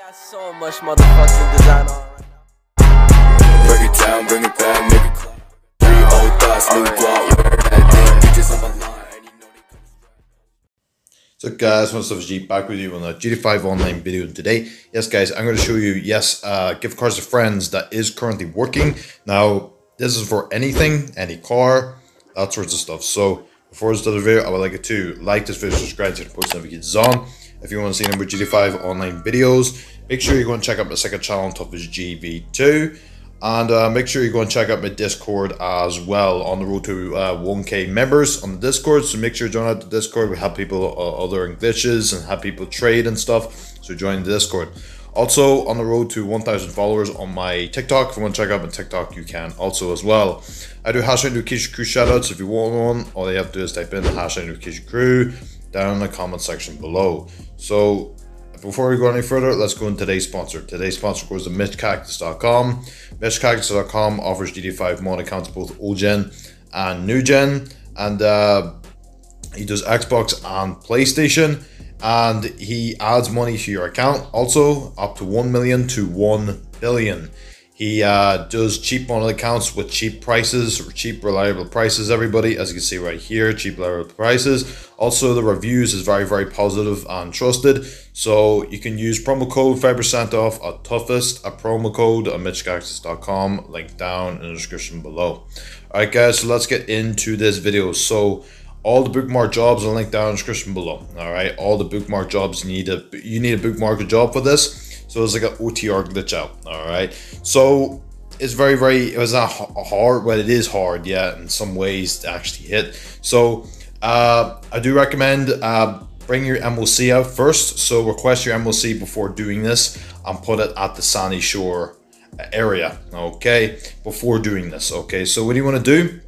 got so much motherfucking design on right now. Break it down, bring it back, make it clap. Three old thoughts, new guap, word that thing, bitches on my line, and you know they come So guys, what's up, G back with you on a GTA 5 online video today. Yes guys, I'm going to show you, yes, uh, give cars to friends that is currently working. Now, this is for anything, any car, that sorts of stuff. So, before I start the video, I would like you to like this video, subscribe to the post notifications on. If you want to see number GTA 5 online videos, make sure you go and check out my second channel on top of GV2. And uh, make sure you go and check out my Discord as well on the road to uh, 1k members on the Discord. So make sure you join out the Discord. We have people uh, othering glitches and have people trade and stuff. So join the Discord. Also on the road to 1,000 followers on my TikTok. If you want to check out my TikTok, you can also as well. I do hashtag notification crew shoutouts. If you want one, all you have to do is type in hashtag notification crew down in the comment section below. So before we go any further, let's go into today's sponsor. Today's sponsor goes to MitchCactus.com. MitchCactus.com offers GTA 5 mod accounts both old gen and new gen, and uh, he does Xbox and PlayStation, and he adds money to your account. Also, up to one million to one billion. He uh, does cheap mod accounts with cheap prices, or cheap reliable prices. Everybody, as you can see right here, cheap reliable prices. Also, the reviews is very very positive and trusted. So you can use promo code five percent off at toughest. A promo code at mitchcactus.com. Link down in the description below. All right, guys. So let's get into this video. So all the bookmark jobs are linked down in the description below. All right, all the bookmark jobs you need a you need a bookmark a job for this. So it's like an OTR glitch out. All right, so it's very very it was not hard, but it is hard, yeah, in some ways to actually hit. So uh, I do recommend uh, bring your MOC out first. So request your MOC before doing this and put it at the Sandy Shore area. Okay, before doing this. Okay, so what do you want to do?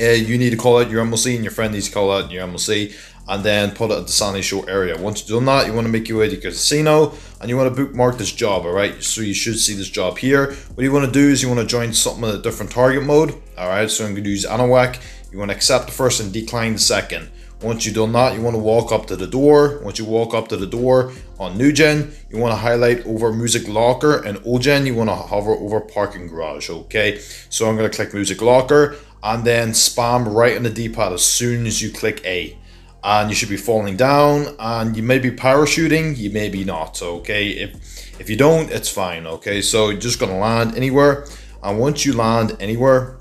uh, you need to call out your MOC and your friend needs to call out your MOC and then put it at the Sandy Shore area. Once you've done that, you want to make your way to casino and you want to bookmark this job, all right? So you should see this job here. What you want to do is you want to join something in a different target mode, all right? So I'm going to use Anawak. You want to accept the first and decline the second. Once you've done that, you want to walk up to the door. Once you walk up to the door on New Gen, you want to highlight over Music Locker, and Old Gen, you want to hover over Parking Garage. Okay, so I'm going to click Music Locker and then spam right on the D-pad as soon as you click A. And you should be falling down, and you may be parachuting, you may be not. Okay, if if you don't, it's fine. Okay, so you're just gonna land anywhere, and once you land anywhere,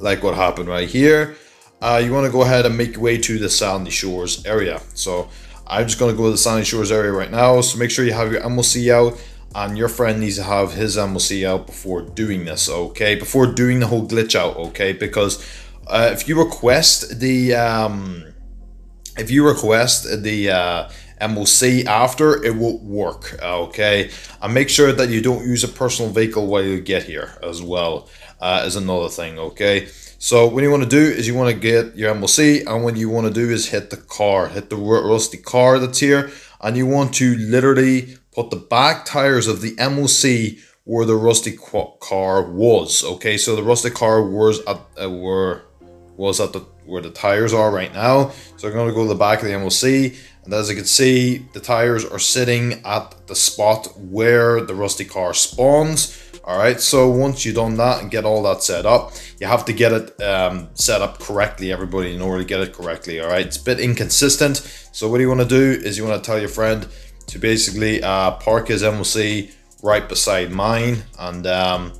like what happened right here, uh, you want to go ahead and make your way to the Sandy Shores area. So I'm just going to go to the Sandy Shores area right now. So make sure you have your MOC out and your friend needs to have his MOC out before doing this, okay? Before doing the whole glitch out, okay? Because uh, if you request the um, if you request the uh, MOC after, it won't work, okay? And make sure that you don't use a personal vehicle while you get here as well, uh, is another thing, okay? So what you want to do is you want to get your MOC, and what you want to do is hit the car, hit the rusty car that's here, and you want to literally put the back tires of the MOC where the rusty car was, okay? So the rusty car was at uh, where was at the where the tires are right now. So I'm going to go to the back of the MOC, and as you can see, the tires are sitting at the spot where the rusty car spawns. All right, so once you've done that and get all that set up, you have to get it um, set up correctly, everybody, in order to get it correctly. All right, it's a bit inconsistent. So what you want to do is you want to tell your friend to basically uh, park his MOC right beside mine, and um,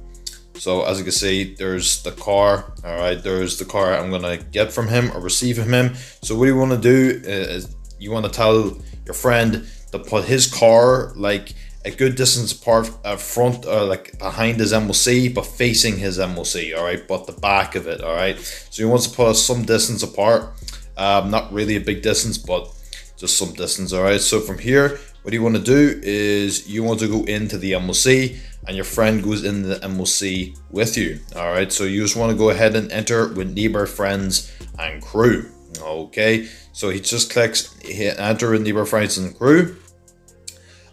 so as you can see, there's the car. All right, there's the car I'm gonna get from him or receive from him. So what you want to do is you want to tell your friend to put his car like a good distance apart, uh, front or like behind his MOC, but facing his MOC. All right, but the back of it. All right. So he wants to put us some distance apart. Um, not really a big distance, but just some distance. All right. So from here, what you want to do is you want to go into the MOC and your friend goes in the MOC with you. All right, so you just want to go ahead and enter with neighbor, friends, and crew. Okay, so he just clicks hit enter with neighbor, friends, and crew.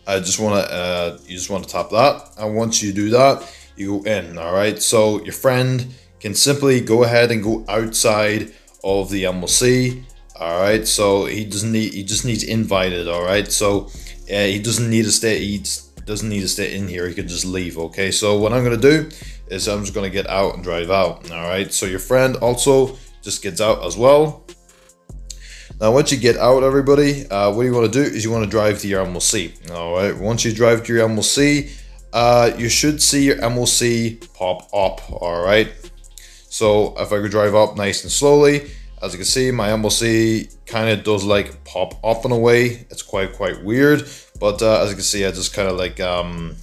I just want to uh, you just want to tap that, and once you do that, you go in. All right, so your friend can simply go ahead and go outside of the MOC. All right, so he doesn't need he just needs invited. All right, so uh, he doesn't need to stay. He's doesn't need to stay in here. He can just leave. Okay, so what I'm gonna do is I'm just gonna get out and drive out. All right. So your friend also just gets out as well. Now, once you get out, everybody, uh, what you want to do is you want to drive to your MOC. All right. Once you drive to your MOC, uh, you should see your MOC pop up. All right. So if I could drive up nice and slowly, as you can see, my MOC kind of does like pop up in a way. It's quite, quite weird. But uh, as you can see, I just kind of like um,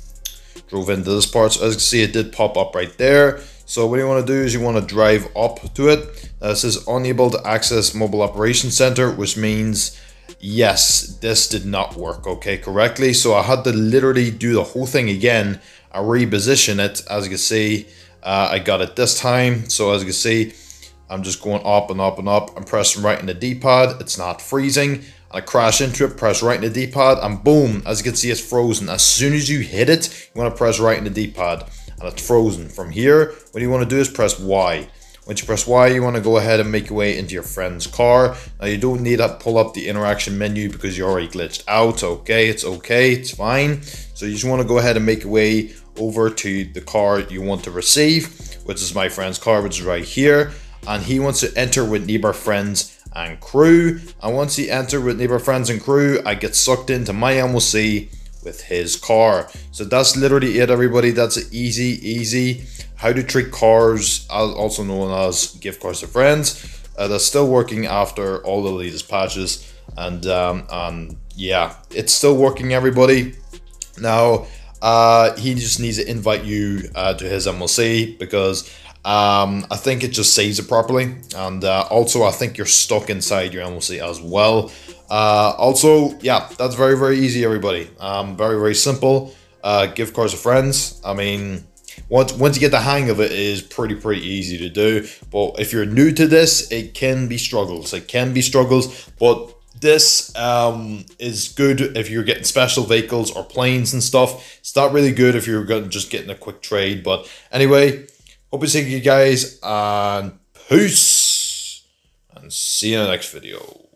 drove into this part. So as you can see, it did pop up right there. So what you want to do is you want to drive up to it. Now, this is unable to access mobile operation center, which means yes, this did not work, okay, correctly. So I had to literally do the whole thing again I reposition it. As you can see, uh, I got it this time. So as you can see, I'm just going up and up and up. I'm pressing right in the D-pad. It's not freezing. I crash into it, press right in the D-pad, and boom, as you can see, it's frozen. As soon as you hit it, you want to press right in the D-pad, and it's frozen. From here, what you want to do is press Y. Once you press Y, you want to go ahead and make your way into your friend's car. Now, you don't need to pull up the interaction menu because you already glitched out. Okay, it's okay, it's fine. So you just want to go ahead and make your way over to the car you want to receive, which is my friend's car, which is right here. And he wants to enter with neighbor friends and crew. And once he enter with neighbor friends and crew, I get sucked into my MOC with his car. So that's literally it, everybody. That's easy, easy. How to treat cars, also known as give cars to friends. Uh, that's still working after all the latest patches. And, um, and yeah, it's still working, everybody. Now, uh, he just needs to invite you uh, to his MOC because um, I think it just saves it properly, and uh, also I think you're stuck inside your MOC as well. Uh, also, yeah, that's very very easy, everybody. Um, very very simple. Uh, give cars to friends. I mean, once once you get the hang of it, it is pretty pretty easy to do. But if you're new to this, it can be struggles. It can be struggles, but this um, is good if you're getting special vehicles or planes and stuff. It's not really good if you're just getting a quick trade. But anyway, See you guys and peace and see you in the next video.